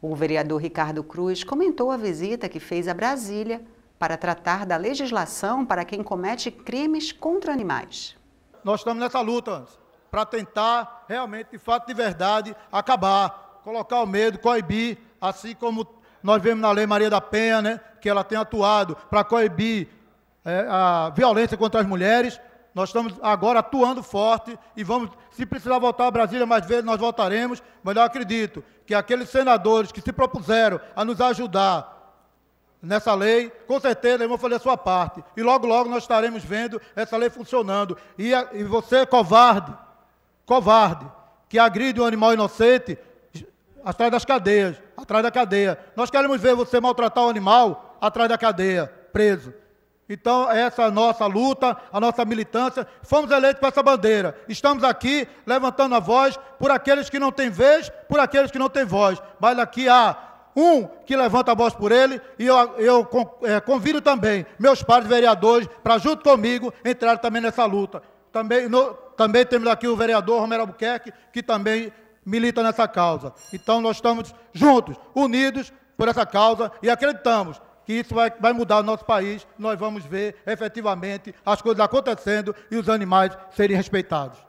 O vereador Ricardo Cruz comentou a visita que fez a Brasília para tratar da legislação para quem comete crimes contra animais. Nós estamos nessa luta para tentar realmente, de fato de verdade, acabar, colocar o medo, coibir, assim como nós vemos na Lei Maria da Penha, né, que ela tem atuado para coibir é, a violência contra as mulheres. Nós estamos agora atuando forte e vamos, se precisar voltar a Brasília mais vezes, nós voltaremos, mas eu acredito que aqueles senadores que se propuseram a nos ajudar nessa lei, com certeza eles vão fazer a sua parte. E logo, logo nós estaremos vendo essa lei funcionando. E, e você, covarde, covarde, que agride um animal inocente, atrás das cadeias, atrás da cadeia. Nós queremos ver você maltratar o animal atrás da cadeia, preso. Então, essa é a nossa luta, a nossa militância. Fomos eleitos para essa bandeira. Estamos aqui levantando a voz por aqueles que não têm vez, por aqueles que não têm voz. Mas aqui há um que levanta a voz por ele, e eu, eu é, convido também meus pares vereadores para, junto comigo, entrar também nessa luta. Também, no, também temos aqui o vereador Romero Albuquerque, que também milita nessa causa. Então, nós estamos juntos, unidos por essa causa e acreditamos que isso vai, vai mudar o nosso país, nós vamos ver efetivamente as coisas acontecendo e os animais serem respeitados.